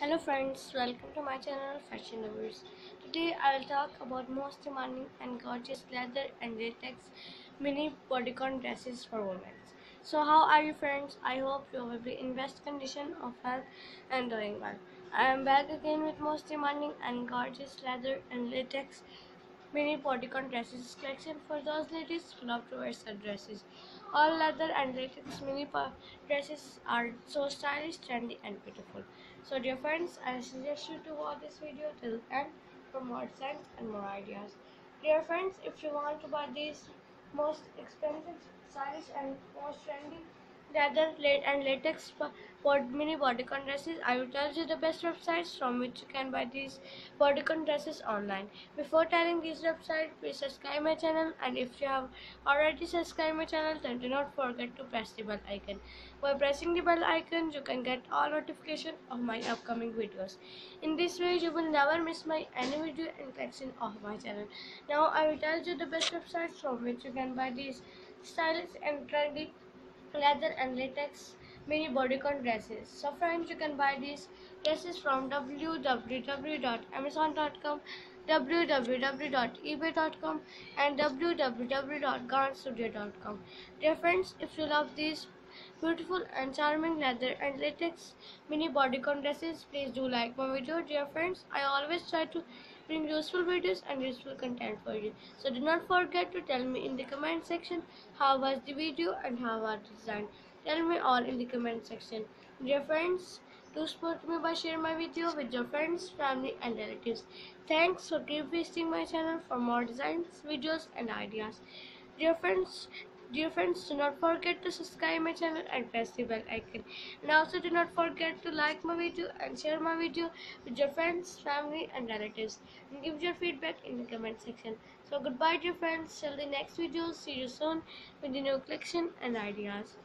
Hello friends, welcome to my channel Fashion Lovers. Today I'll talk about most demanding and gorgeous leather and latex mini bodycon dresses for women. So how are you friends? I hope you will be in best condition of health and doing well. I am back again with most demanding and gorgeous leather and latex mini bodycon dresses collection for those ladies who love to wear such dresses. All leather and latex mini dresses are so stylish, trendy and beautiful. So dear friends, I suggest you to watch this video till end for more designs and more ideas. Dear friends, if you want to buy these most expensive, stylish and most trendy leather and latex for mini bodycon dresses. I will tell you the best websites from which you can buy these bodycon dresses online. Before telling these websites, please subscribe my channel and if you have already subscribed my channel, then do not forget to press the bell icon. By pressing the bell icon, you can get all notification of my upcoming videos. In this way, you will never miss my any video and collection of my channel. Now, I will tell you the best websites from which you can buy these stylish and trendy leather and latex mini bodycon dresses. So friends, you can buy these dresses from www.amazon.com, www.ebay.com and www.garnstudio.com. Dear friends, if you love these beautiful and charming leather and latex mini bodycon dresses, please do like my video. Dear friends, I always try to bring useful videos and useful content for you. So do not forget to tell me in the comment section how was the video and how was the design. Tell me all in the comment section. Dear friends, do support me by sharing my video with your friends, family and relatives. Thanks for keep visiting my channel for more designs, videos and ideas. Dear friends, Dear friends, do not forget to subscribe my channel and press the bell icon. And also do not forget to like my video and share my video with your friends, family and relatives. And give your feedback in the comment section. So goodbye dear friends, till the next video. See you soon with the new collection and ideas.